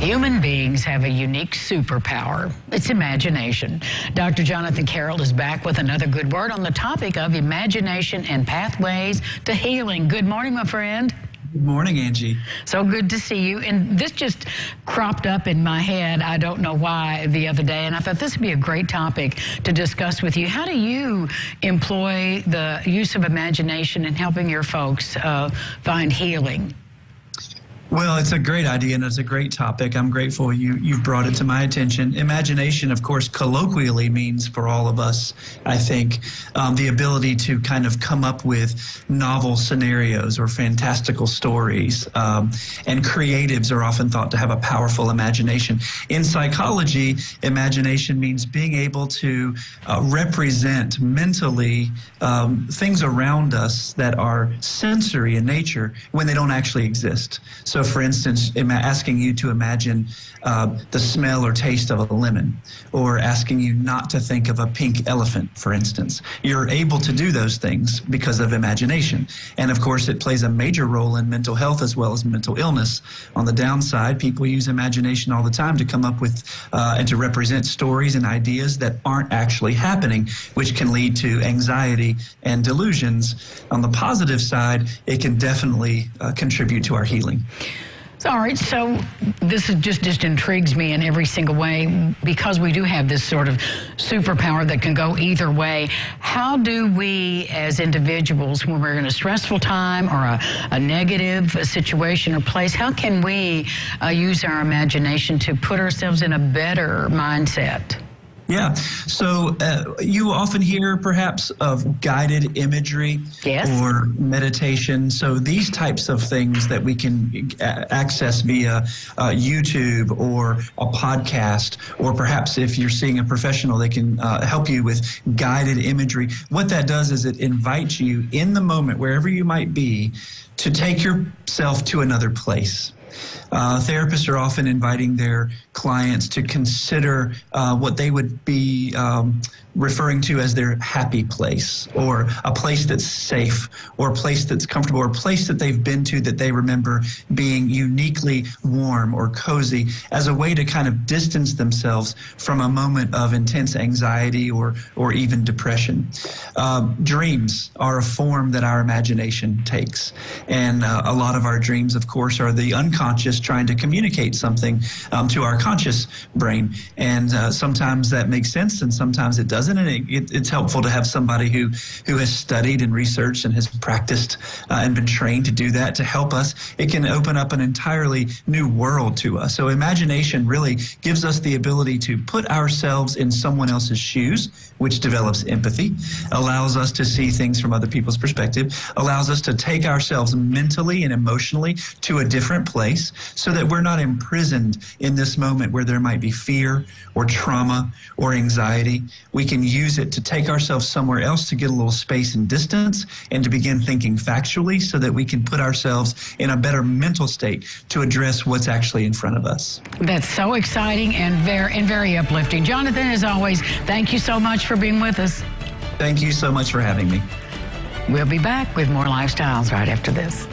Human beings have a unique superpower. It's imagination. Dr. Jonathan Carroll is back with another good word on the topic of imagination and pathways to healing. Good morning, my friend. Good morning, Angie. So good to see you. And this just cropped up in my head. I don't know why the other day. And I thought this would be a great topic to discuss with you. How do you employ the use of imagination in helping your folks uh, find healing? Well, it's a great idea and it's a great topic. I'm grateful you you've brought it to my attention. Imagination, of course, colloquially means for all of us, I think, um, the ability to kind of come up with novel scenarios or fantastical stories. Um, and creatives are often thought to have a powerful imagination. In psychology, imagination means being able to uh, represent mentally um, things around us that are sensory in nature when they don't actually exist. So so, for instance, asking you to imagine uh, the smell or taste of a lemon, or asking you not to think of a pink elephant, for instance. You're able to do those things because of imagination. And of course, it plays a major role in mental health as well as mental illness. On the downside, people use imagination all the time to come up with uh, and to represent stories and ideas that aren't actually happening, which can lead to anxiety and delusions. On the positive side, it can definitely uh, contribute to our healing. All right, so this is just just intrigues me in every single way because we do have this sort of superpower that can go either way. How do we, as individuals, when we're in a stressful time or a, a negative situation or place, how can we uh, use our imagination to put ourselves in a better mindset? Yeah. So uh, you often hear perhaps of guided imagery yes. or meditation. So these types of things that we can access via uh, YouTube or a podcast, or perhaps if you're seeing a professional, they can uh, help you with guided imagery. What that does is it invites you in the moment, wherever you might be, to take yourself to another place. Uh, therapists are often inviting their clients to consider uh, what they would be um, referring to as their happy place or a place that's safe or a place that's comfortable or a place that they've been to that they remember being uniquely warm or cozy as a way to kind of distance themselves from a moment of intense anxiety or or even depression. Um, dreams are a form that our imagination takes, and uh, a lot of our dreams, of course, are the unconscious trying to communicate something um, to our conscious brain, and uh, sometimes that makes sense, and sometimes it doesn't and it, it, it's helpful to have somebody who who has studied and researched and has practiced uh, and been trained to do that to help us. It can open up an entirely new world to us. So imagination really gives us the ability to put ourselves in someone else's shoes, which develops empathy, allows us to see things from other people's perspective, allows us to take ourselves mentally and emotionally to a different place, so that we're not imprisoned in this moment where there might be fear or trauma or anxiety. We can use it to take ourselves somewhere else to get a little space and distance and to begin thinking factually so that we can put ourselves in a better mental state to address what's actually in front of us. That's so exciting and very and very uplifting. Jonathan, as always, thank you so much for being with us. Thank you so much for having me. We'll be back with more lifestyles right after this.